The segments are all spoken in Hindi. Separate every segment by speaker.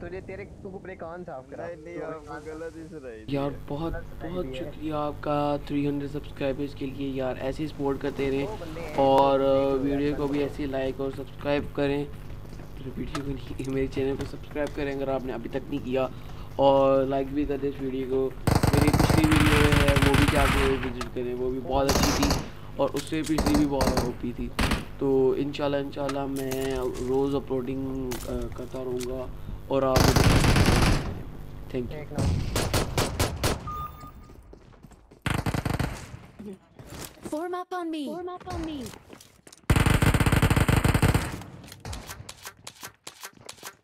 Speaker 1: तुझे तेरे तू अपने कान साफ़ करा।
Speaker 2: नहीं नहीं आपको गलत ही सुनाई
Speaker 3: यार बहुत बहुत शुक्रिया आपका 300 सब्सक्राइबर्स के लिए यार ऐसे ही सपोर्ट करते रहें। और वीडियो को भी ऐसे लाइक और सब्सक्राइब करें। वीडियो को नहीं मेरे चैनल को सब्सक्राइब करें अगर आपने अभी तक नहीं किया। और लाइक भी कर दें इस वीडियो को। मेरी पिछली वीडियो है वो भी जाके विज़िट करें वो भी बहुत अच्छी थी। और उससे पिछली भी बहुत ओपी थी। तो इंशाल्लाह इंशाल्लाह मैं रोज़ अपलोडिंग करता रहूँगा। और आप thank
Speaker 1: you
Speaker 4: Form up on me. Form up on me.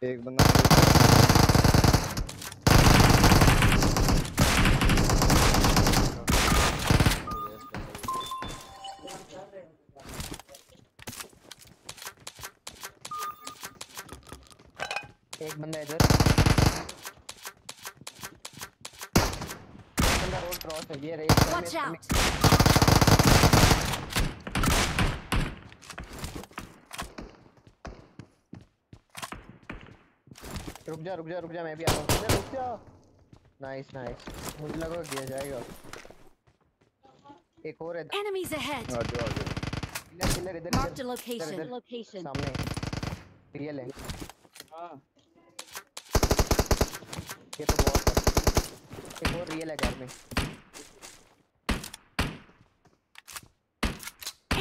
Speaker 2: एक बंदा
Speaker 1: एक बंदा इधर। बंदा रोड क्रॉस है ये रे
Speaker 4: Watch out.
Speaker 1: रुक जा रुक जा रुक जा मैं भी आ रहा हूँ। रुक जा रुक जा। नाइस नाइस मुझे लगा दिया जाएगा। एक और है।
Speaker 4: Enemies ahead.
Speaker 2: आ जाओ आ जाओ।
Speaker 1: किलर किलर इधर इधर,
Speaker 4: location.
Speaker 1: इधर,
Speaker 4: Location.
Speaker 1: सामने। रियल है।
Speaker 5: हाँ।
Speaker 1: ये तो बहुत है। एक और रियल है घर में।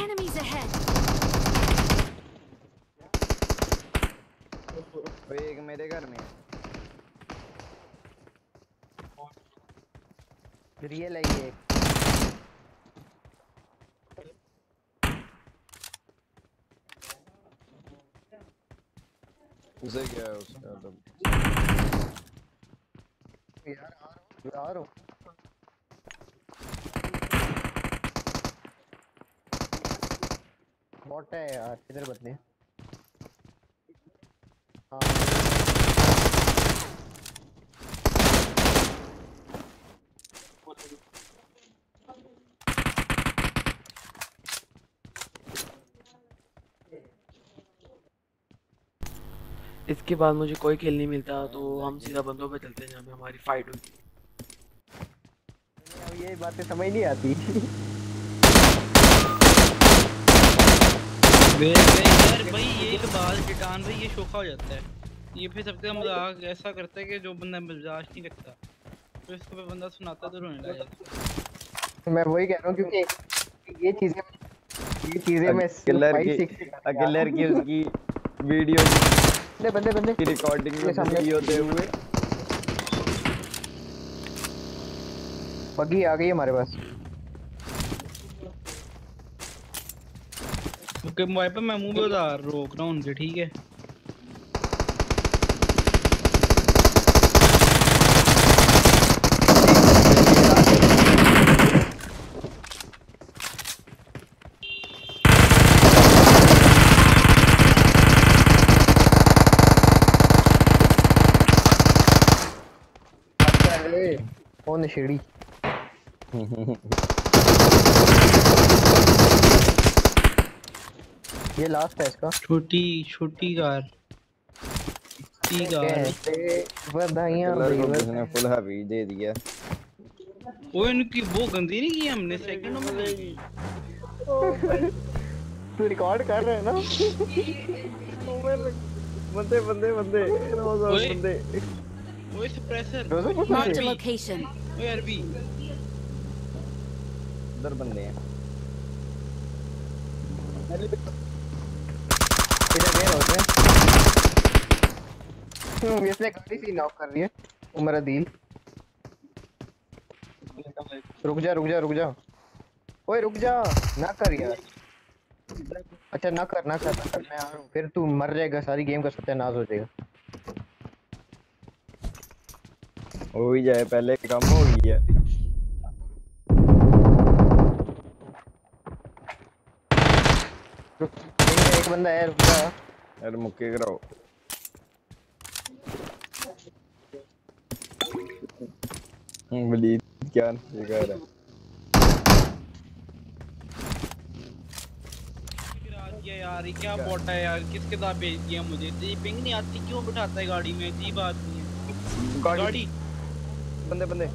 Speaker 4: Enemies ahead.
Speaker 2: एक मेरे घर में
Speaker 1: रियल है ये
Speaker 2: उसे क्या है उसका तो?
Speaker 1: यार आ रहा हूँ। बॉट है यार किधर बदले। हाँ।
Speaker 3: इसके बाद मुझे कोई खेल नहीं मिलता तो हम सीधा बंदों पे चलते हैं जहाँ पे हमारी फाइट हुई
Speaker 1: अब ये बातें समझ नहीं आती।
Speaker 5: यार भाई ये तो बात टिटान भाई ये शोखा हो जाता है। ये फिर सबका मज़ाक ऐसा करता है कि जो बंदा बर्दाश्त नहीं करता तो इसको फिर बंदा सुनाता तो रोने लग। जाता
Speaker 1: मैं वही कह रहा हूँ क्योंकि ये चीज़ें ये चीज़ें मैं
Speaker 2: किलर की किलर की उसकी वीडियो
Speaker 1: बंदे बंदे बंदे।
Speaker 2: की रिकॉर्डिंग में
Speaker 1: सामने-
Speaker 2: होते हुए।
Speaker 1: बग्गी आ गई हमारे पास।
Speaker 5: ओके मोबाइल पे मैं मुँह पे उधर रोक रहा हूँ उनके ठीक है?
Speaker 1: कौन शेड़ी ये लास्ट है इसका।
Speaker 5: छोटी छोटी कार। छोटी कार।
Speaker 1: बधाइयाँ
Speaker 2: को फुल हैवी दे दिया।
Speaker 5: वो इनकी वो गंदी नहीं की हमने सेकंड में गई
Speaker 1: तू रिकॉर्ड कर रहा है ना?
Speaker 2: बंदे बंदे बंदे बंदे।
Speaker 1: कुछ
Speaker 4: Marked a
Speaker 5: Arby.
Speaker 4: location.
Speaker 5: ओए अरबी
Speaker 2: उधर बंदे हैं।
Speaker 1: इधर गए होते हैं। हम्म इसने गाड़ी सी नॉक कर रही है उमर अदील। रुक जा रुक जा रुक जा। ओए रुक जा। ना कर यार। अच्छा ना कर ना कर ना कर। मैं आ रहा हूँ। फिर तू मर जाएगा सारी गेम का सत्यानाश हो जाएगा।
Speaker 2: हो ही जाए पहले कम हो गया
Speaker 1: एक बंदा है रुक जा।
Speaker 2: यार मुक्के कराओ। वलीद क्या ये कह रहा है।
Speaker 5: यार ये क्या बॉट है यार किसके साथ भेज दिया मुझे? तो ये पिंग नहीं आती क्यों बिठाता है गाड़ी में? अजीब आदमी है।
Speaker 2: गाड़ी
Speaker 5: गाड़ी
Speaker 2: बंदे बंदे।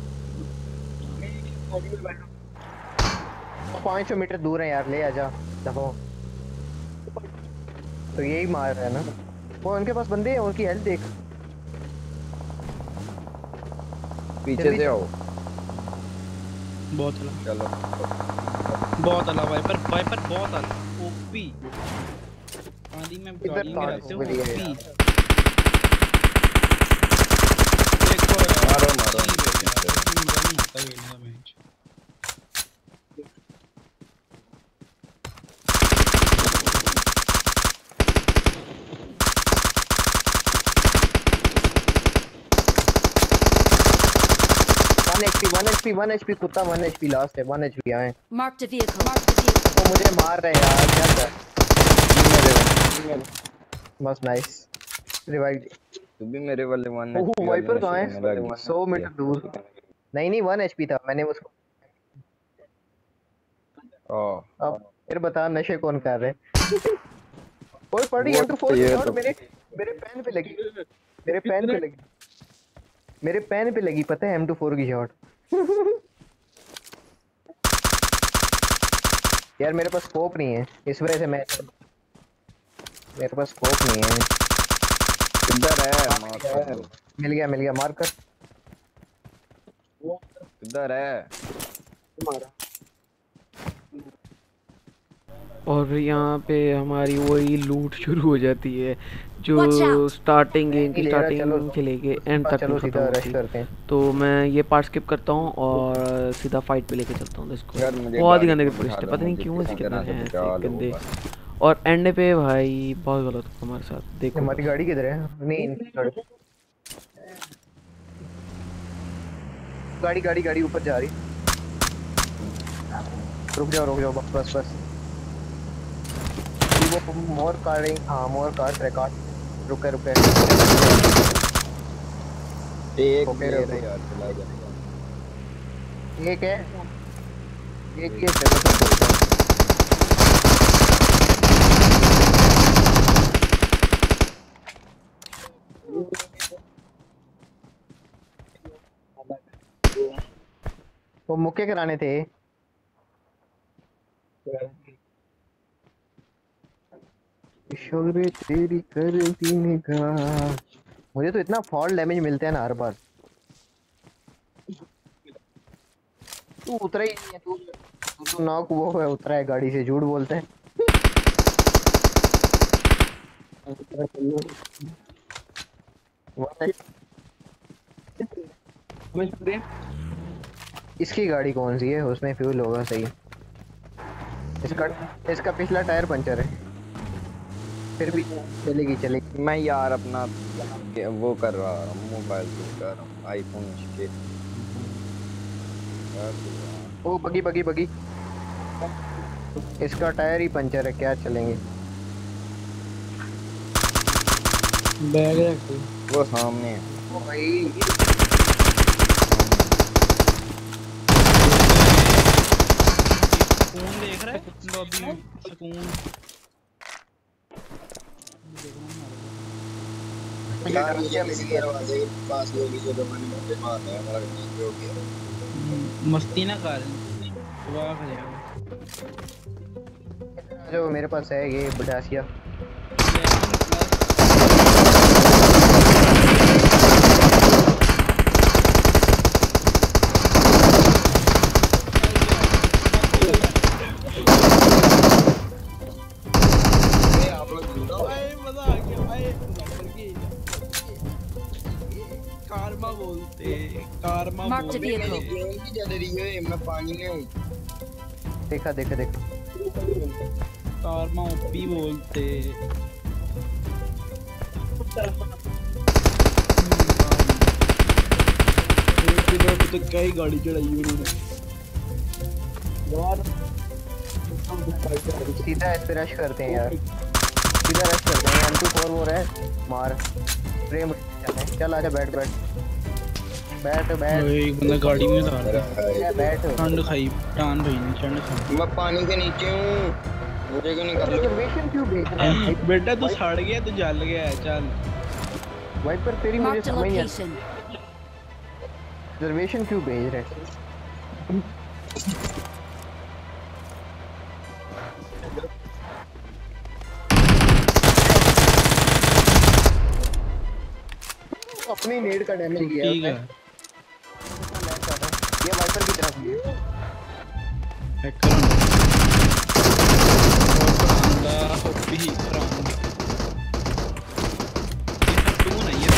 Speaker 1: पाँच सौ मीटर दूर है यार ले आजा देखो तो यही मार रहा है ना। वो उनके पास बंदे हैं उनकी हेल्थ देख।
Speaker 2: पीछे से आओ।
Speaker 5: बहुत अला।
Speaker 2: चलो।
Speaker 5: बहुत अला वाइपर वाइपर बहुत अला। ओपी आंधी में गाड़ी में रहते है ओपी
Speaker 1: यार?
Speaker 5: देखो यार
Speaker 2: मारो, मारो।
Speaker 5: अजीब है यार, मज़ा नहीं आता खेलने का match
Speaker 1: one HP one HP one HP कुत्ता वन एचपी लास्ट है वन एचपी आए
Speaker 4: Marked a vehicle. Marked a vehicle.
Speaker 1: वो मुझे मार रहे हैं यार क्या कर बस नाइस रिवाइव
Speaker 2: तू भी मेरे वाले वन
Speaker 1: ओह वाइपर कहाँ है? 100 मीटर दूर। नहीं नहीं वन एचपी था मैंने उसको
Speaker 2: ओ।
Speaker 1: अब फिर बता नशे कौन कर रहे ओए पड़ी एम टू फोर शॉट
Speaker 2: तो-
Speaker 1: मेरे मेरे पैन पे लगी। मेरे पैन पे लगी। मेरे पैन पे लगी पता है एम टू फोर की शॉट यार मेरे पास स्कोप नहीं है। इस वजह से मैं मेरे पास स्कोप नहीं है।
Speaker 2: किधर है।
Speaker 1: मिल गया मिल गया मार कर।
Speaker 2: किधर है?
Speaker 3: और यहाँ पे हमारी वही लूट शुरू हो जाती है जो! स्टार्टिंग गेम की स्टार्टिंग। से लेके एंड तक
Speaker 1: चलो सीधा
Speaker 3: खत्म होती।
Speaker 1: करते हैं।
Speaker 3: तो मैं ये पार्ट स्किप करता हूँ और सीधा फाइट पे लेके चलता हूँ। इसको बहुत ही गंदे पुलिस पता नहीं क्यों ऐसे कितने हैं गंदे। और एंड पे भाई बहुत गलत हुआ हमारे साथ। देखो।
Speaker 1: हमारी गाड़ी किधर है? नहीं गाड़ी गाड़ी गाड़ी ऊपर जा रही। रुक जाओ रुक जाओ बस बस बस। वो मोर काट रही हाँ मोर काट रहे काट रुके रुके।
Speaker 2: एक
Speaker 1: ओके,
Speaker 2: मेरे यार चला जाएगा
Speaker 1: एक है। एक ये चलो। वो मुक्के कराने थे। शोरे तेरी करती निगाह। मुझे तो इतना फॉल डैमेज मिलता है ना हर बार। तू उतरा ही नहीं है तू तू तो नॉक वो है उतरा है गाड़ी से झूठ बोलता है। इसकी गाड़ी कौन सी है? उसमें फ्यूल होगा सही। इसका इसका पिछला टायर पंचर है। फिर भी चलेगी चलेगी।
Speaker 2: मैं यार अपना वो कर रहा हूँ मोबाइल यूज़ कर रहा हूँ आईफोन के।
Speaker 1: ओ बगी बगी बगी। इसका टायर ही पंचर है क्या चलेंगे?
Speaker 5: बैग रख
Speaker 2: वो सामने है।
Speaker 1: ओ भाई।
Speaker 5: सुकून देख रहा है? लॉबी में सुकून।
Speaker 2: यार मुझे किसी दरवाजे के पास लोग जो दबाने में मार रहा है हमारा नीचे हो। गया
Speaker 5: हम्म, मस्ती ना कर। वाह कर जाएगा
Speaker 1: जो मेरे पास है ये बटासिया।
Speaker 4: Marked a vehicle.
Speaker 2: रही है हूँ
Speaker 1: देखा देखा देखा।
Speaker 5: कारमा ओपी बोलते। तो कई गाड़ी चढ़ाई उन्होंने
Speaker 1: सीधा इस पे रश करते हैं यार। सीधा रश करते हैं। एम टू फोर वो है मार। प्रेम चल आजा बैठ बैठ। बैठ बैठ।
Speaker 5: एक बंदा गाड़ी में उतार रहा
Speaker 1: बैठ।
Speaker 5: ठंड खाई टान भाई ने ठंड खाई।
Speaker 2: मैं पानी के नीचे हूँ। मुझे क्यों नहीं कर रहे
Speaker 1: रिजर्वेशन क्यों भेज रहा है?
Speaker 5: बेटा तू सड़ गया तू जल गया है चल
Speaker 1: वाइपर तेरी मुझे समझ नहीं. रिजर्वेशन क्यों भेज रहे अपनी नेड का डैमेज किया
Speaker 5: है।
Speaker 1: ये की तरफ़। ही। है
Speaker 5: फ्रॉम तू है।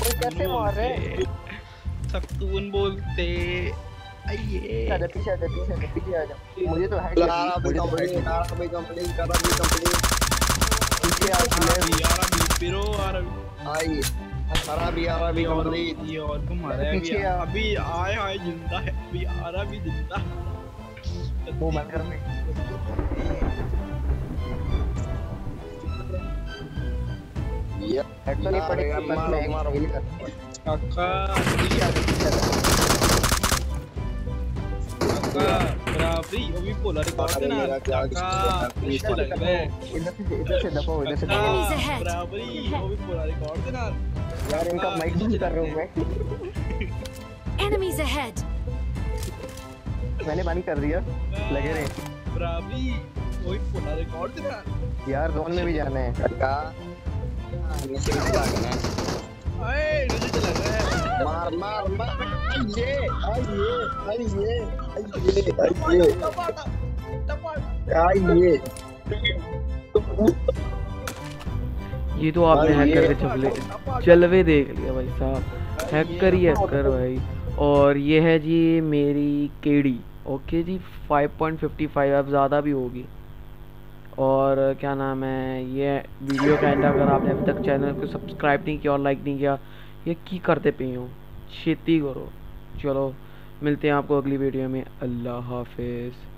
Speaker 1: कोई कैसे मार रहे हैं?
Speaker 5: बोलते आइए।
Speaker 1: आजा पीछे आजा पीछे आजा पीछे मुझे तो हेड
Speaker 2: लारा भी
Speaker 1: मुझे तो
Speaker 2: कंप्लीट
Speaker 1: head
Speaker 2: लारा भी कंप्लीट करा भी कंप्लीट
Speaker 1: पीछे आ
Speaker 5: अरबी अरबी फिरो अरबी
Speaker 2: आई सारा भी हरा भी कंप्लीट
Speaker 5: ये और को मारा है अभी आए आए ज़िंदा है अभी आ रहा भी ज़िंदा
Speaker 1: वो बंद कर दे
Speaker 2: ये
Speaker 1: तो पड़ेगा मैं
Speaker 2: मारो, मारो।
Speaker 1: heal
Speaker 5: वो भी रिकॉर्ड हैं
Speaker 1: इधर से इधर से दबाओ इधर से दबाओ.
Speaker 5: वो रिकॉर्ड
Speaker 1: यार इनका माइक बंद कर रहा हूँ मैं. मैंने बंद कर दिया लगे रहे
Speaker 5: बराबरी वो भी पोलर रिकॉर्ड देना
Speaker 1: यार जोन में भी जाना है
Speaker 2: भी लगना
Speaker 5: अरे रिश्ते लग रहे हैं
Speaker 2: मार मार मार ये आई ये आई ये आई ये
Speaker 3: तो आपने हैकर के चलवे चलवे देख लिया भाई साहब। हैकर ही हैकर भाई। और ये है जी मेरी केडी। ओके जी 5.55 अब ज़्यादा भी होगी। और क्या नाम है, ये वीडियो का एंड अगर आपने अभी तक चैनल को सब्सक्राइब नहीं किया और लाइक नहीं किया ये की करते पे हूँ? छेती करो। चलो, मिलते हैं आपको अगली वीडियो में। अल्लाह हाफिज़।